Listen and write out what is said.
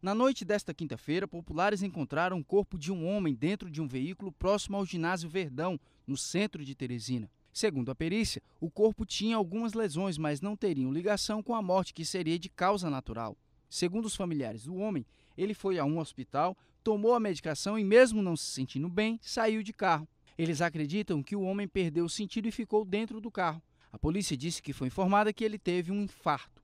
Na noite desta quinta-feira, populares encontraram o corpo de um homem dentro de um veículo próximo ao ginásio Verdão, no centro de Teresina. Segundo a perícia, o corpo tinha algumas lesões, mas não teriam ligação com a morte, que seria de causa natural. Segundo os familiares do homem, ele foi a um hospital, tomou a medicação e, mesmo não se sentindo bem, saiu de carro. Eles acreditam que o homem perdeu o sentido e ficou dentro do carro. A polícia disse que foi informada que ele teve um infarto.